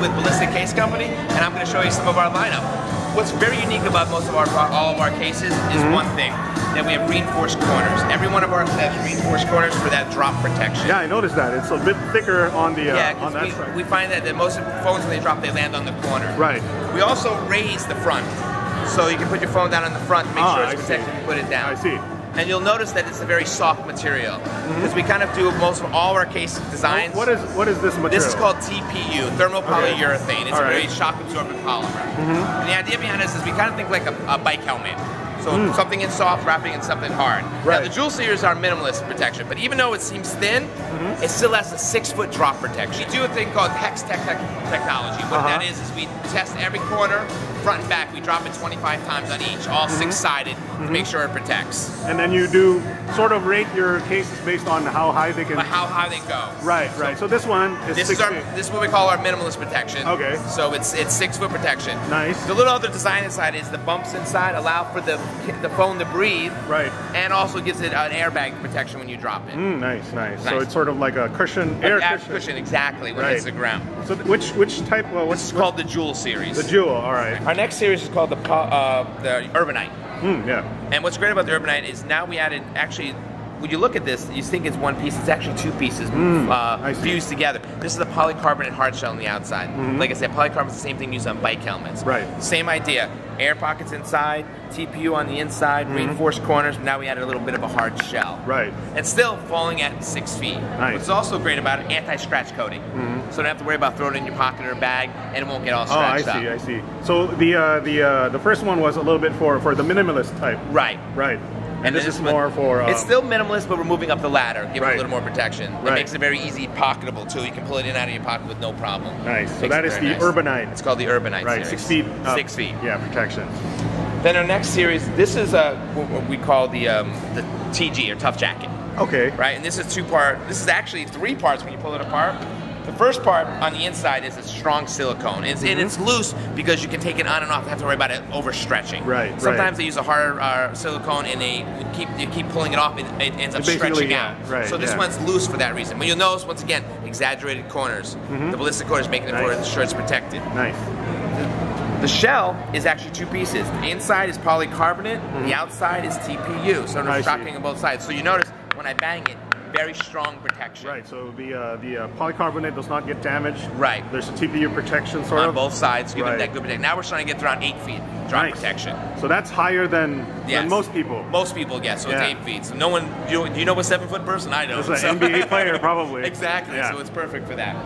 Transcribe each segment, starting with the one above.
with Ballistic Case Company, and I'm going to show you some of our lineup. What's very unique about most of our all of our cases is Mm-hmm. one thing that we have reinforced corners. Every one of our has reinforced corners for that drop protection. Yeah, I noticed that. It's a bit thicker on the uh, Yeah, on that because side. we, we find that, that most phones when they drop, they land on the corner. Right. We also raise the front, so you can put your phone down on the front to make Ah, sure it's protected and put it down. I see. And you'll notice that it's a very soft material because we kind of do most of all our case designs. What is what is this material? This is called TPU, thermopolyurethane. It's All a right. very shock absorbent polymer. Mm-hmm. And the idea behind this is we kind of think like a, a bike helmet. So mm. something in soft, wrapping in something hard. Now Right. the Jewel series are minimalist protection, but even though it seems thin, mm-hmm. it still has a six foot drop protection. We do a thing called hex tech tech technology. What Uh-huh. that is is we test every corner, front and back. We drop it 25 times on each, all mm-hmm. six sided, to make mm-hmm. sure it protects. and then you do sort of rate your cases based on how high they can. But how high they go. Right, right. So this one is This six is our feet. this is what we call our minimalist protection. Okay. So it's it's six foot protection. Nice. The little other design inside is the bumps inside allow for the the phone to breathe. Right. And also gives it an airbag protection when you drop it. Mm, nice, nice, So it's sort of like a cushion, air Air cushion. exactly when Right. hits the ground. So which which type? Well, what's This is called the Jewel series. the jewel? All right. Our next series is called the uh, the Urbanite. Mm, yeah. And what's great about the Urbanite is now we added actually. When you look at this, you think it's one piece. It's actually two pieces I uh, fused together. This is a polycarbonate hard shell on the outside. Like I said, polycarbonate is the same thing used on bike helmets. Mm-hmm. Right. Same idea. Air pockets inside, TPU on the inside, reinforced corners. Now we added a little bit of a hard shell. Mm-hmm. Right. And still falling at six feet. Nice. What's also great about it, anti-scratch coating. So you don't have to worry about throwing it in your pocket or bag, and it won't get all scratched up. Oh, I see, up. I see. So the uh, the uh, the first one was a little bit for for the minimalist type. Right. Right. And, this is more for. Uh, it's still minimalist, but we're moving up the ladder, giving it Right. a little more protection. It Right. makes it very easy pocketable too. You can pull it in and out of your pocket with no problem. Nice. So that is the Urbanite. It's called the Urbanite right. series. Six feet. up. Six feet. Yeah, protection. Then our next series, this is a what what we call the um, the TG or Tough Jacket, Okay. right? And this is two part. This is actually three parts when you pull it apart. The first part on the inside is a strong silicone. It's, And it's loose because you can take it on and off. You have to worry about it overstretching. Right, right. Sometimes they use a hard uh, silicone and they keep you keep pulling it off. and it ends up stretching yeah, out. right, so this yeah. one's loose for that reason. But you'll notice once again exaggerated corners. The ballistic corners making it for Mm-hmm. Nice. the shirt's protected. Nice. The shell is actually two pieces. The inside is polycarbonate, the outside is TPU. So Mm-hmm. I there's see. shocking on both sides. So you notice when I bang it, very strong protection. Right. So the uh, the uh, polycarbonate does not get damaged. Right. There's a TPU protection sort On of. both sides, give Right. that good protection. Now we're starting to get to around eight feet drop Nice. protection. So that's higher than Yes. than most people. Most people get so Yeah. it's eight feet. So no one, you, do you know a seven foot person? I don't. That's an NBA player, probably. exactly. Yeah. So it's perfect for that.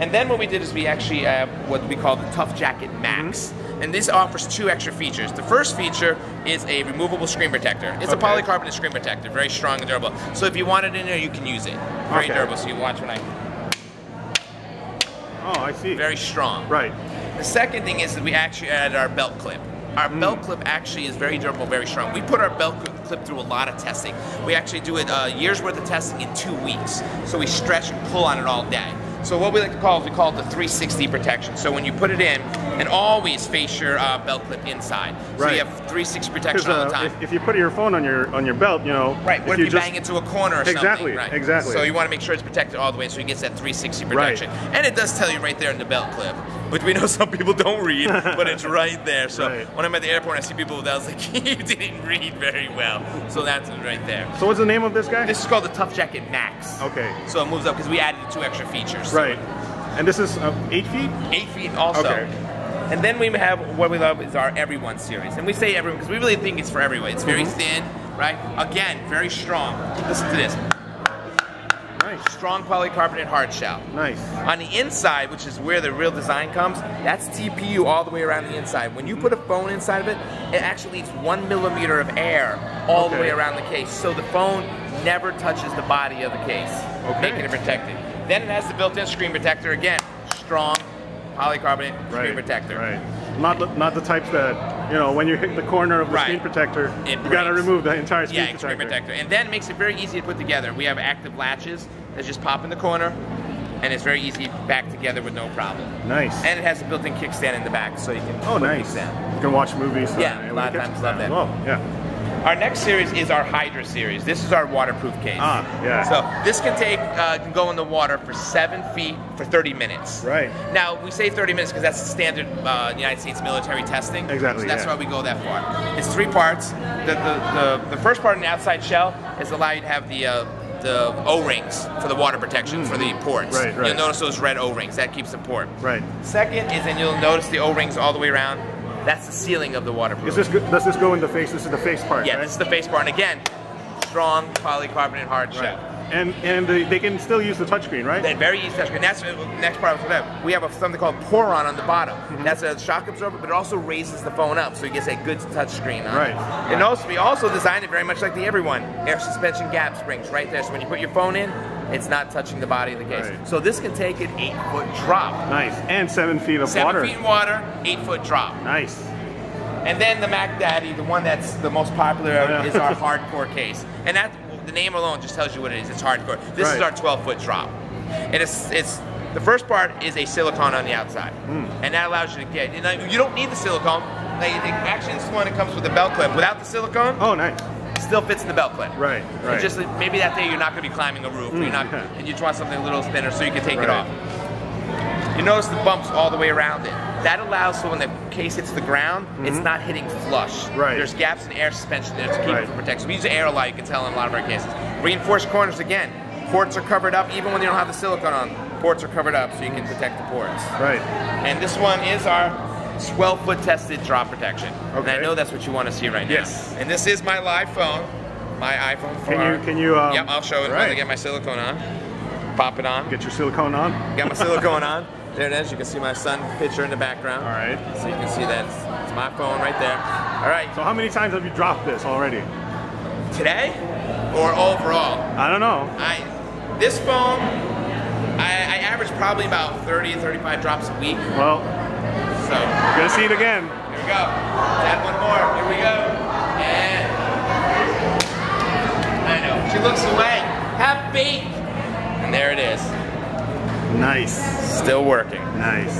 And then what we did is we actually have what we call the Tough Jacket Max. Mm-hmm. And this offers two extra features. The first feature is a removable screen protector. It's Okay. a polycarbonate screen protector, very strong and durable. So if you want it in there, you can use it. Very Okay. durable. So you watch when I, Oh, I see. very strong. Right. The second thing is that we actually added our belt clip. Our Mm. belt clip actually is very durable, very strong. We put our belt clip through a lot of testing. We actually do it a year's worth of testing in two weeks. So we stretch and pull on it all day. So what we like to call it, we call it the 360 protection. So when you put it in, and always face your uh, belt clip inside. So Right. you have 360 Because protection all the uh, time. if, if you put your phone on your on your belt, you know. Right, what if, you, just- bang into a corner or Exactly, something? Right. exactly. So you want to make sure it's protected all the way so it gets that 360 Right. protection. And it does tell you right there in the belt clip, which we know some people don't read, but it's right there. So Right. when I'm at the airport and I see people with that, I was like, you didn't read very well. So that's right there. So what's the name of this guy? This is called the Tough Jacket Max. Okay. So it moves up because we added two extra features. Right. And this is uh, eight feet. Eight feet also. Okay. And then we have what we love is our Everyone series. And we say everyone because we really think it's for everyone. It's very Mm-hmm. thin, right? Again, very strong. Listen to this. Nice. Strong polycarbonate hard shell. Nice. On the inside, which is where the real design comes, that's TPU all the way around the inside. When you put a phone inside of it, it actually leaves one millimeter of air all the way around the case. So the phone never touches the body of the case, Okay. making it protected. Then it has the built-in screen protector. Again, strong polycarbonate screen Right. protector. Right. Not the, not the types that you know when you hit the corner of the Right. screen protector, It you got to remove the entire screen Yeah, protector. screen protector. And then it makes it very easy to put together. We have active latches that just pop in the corner, and it's very easy back together with no problem. Nice. And it has a built-in kickstand in the back, so you can oh, nice. kickstand. You can watch movies. uh, Yeah, a lot of times love that. Well, yeah. Our next series is our Hydra series. This is our waterproof case. Ah, yeah. So this can take, uh, can go in the water for seven feet for 30 minutes. Right. Now we say 30 minutes because that's the standard uh, United States military testing. Exactly, So that's yeah. why we go that far. It's three parts. The the, the, the first part in the outside shell is allow you to have the uh, the O-rings for the water protection for the ports. Mm. Right, right. You'll notice those red O-rings. That keeps the port. Right. Second is, and you'll notice the O-rings all the way around. That's the sealing of the waterproof. Is this does this go in the face? This is the face part. Yeah, right? this is the face part. and again, strong polycarbonate hard Right. shell. And and they, they can still use the touchscreen, right? Then very easy touchscreen. That's the next part of that. We have a, something called Poron on the bottom. Mm-hmm. That's a shock absorber, but it also raises the phone up, so you get a good touchscreen on Right. it. And also, we also designed it very much like the Everyone air suspension gap springs right there. So when you put your phone in, it's not touching the body of the case. Right. So this can take an eight foot drop. Nice. And seven feet of Seven water. feet in water, eight foot drop. Nice. And then the Mac Daddy, the one that's the most popular, Yeah. is our hardcore case. And that the name alone just tells you what it is. It's hardcore. This is our 12 foot drop. And it's it's the first part is a silicone on the outside, Hmm. and that allows you to get. You, know, you don't need the silicone. Like, actually, this one it comes with a belt clip. Without the silicone, Oh, nice. Still fits in the belt clip. Right, right. just maybe that day you're not going to be climbing a roof, or you're not, yeah. and you just want something a little thinner so you can take it off. You notice the bumps all the way around it. That allows so when the case hits the ground, it's not hitting flush. Mm-hmm. Right. There's gaps in air suspension there to keep Right. it for protection. We use air a lot, you can tell in a lot of our cases. Reinforced corners again. Ports are covered up even when you don't have the silicone on. Ports are covered up so you can protect the ports. Right. And this one is our 12 foot tested drop protection. And I know that's what you want to see right now. Yes. And this is my live phone, my iPhone 4. Can you can you um, Yep, I'll show it when right. I get my silicone on. Pop it on. get your silicone on? Got my silicone on. There it is. You can see my son picture in the background. All right. So you can see that it's, it's my phone right there. All right. So how many times have you dropped this already? Today or overall? I don't know. I this phone I, I average probably about 30 35 drops a week. Well, So you're gonna see it again. here we go. Add one more. Here we go. And I know. She looks away. Faith. And there it is. Nice. Still working. Nice.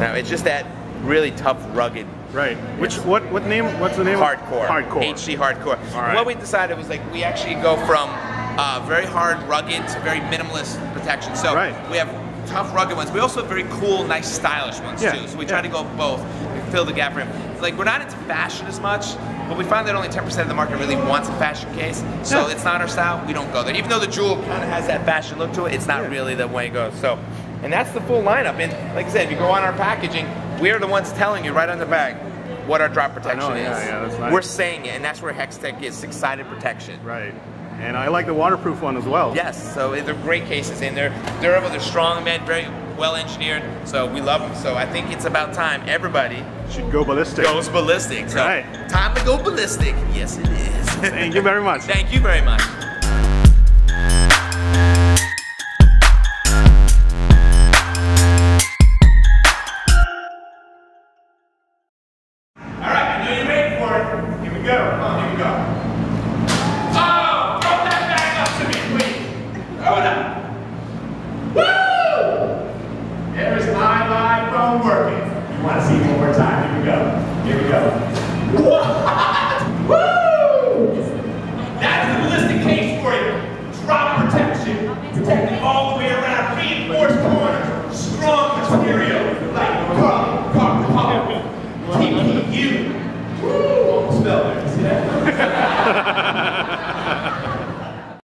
Now it's just that really tough, rugged Right. Which what what name? What's the name? hardcore. Hardcore. HD hardcore. All right. What we decided was like we actually go from uh, very hard, rugged to very minimalist protection. So Right. we have tough, rugged ones. We also have very cool, nice, stylish ones Yeah, too. So we try yeah. to go both, and fill the gap for him. Like we're not into fashion as much, but we find that only 10% of the market really wants a fashion case. So Yeah. it's not our style. We don't go there. Even though the jewel kind of has that fashion look to it, it's not really the way it goes. So. And that's the full lineup. And like I said, if you go on our packaging, we're the ones telling you right on the bag what our drop protection yeah, is. yeah, that's nice. We're saying it, and that's where Hextech is six-sided protection. Right. And I like the waterproof one as well. Yes, so they're great cases, and they're durable, they're strong, man, very well engineered. So we love them. So I think it's about time everybody Should go ballistic. goes ballistic. So Right. time to go ballistic. Yes, it is. Thank you very much. Thank you very much. All right, I know you're ready for it. Here we go. Come on, here we go. There's my live phone working. You want to see one more time? Here we go. Here we go.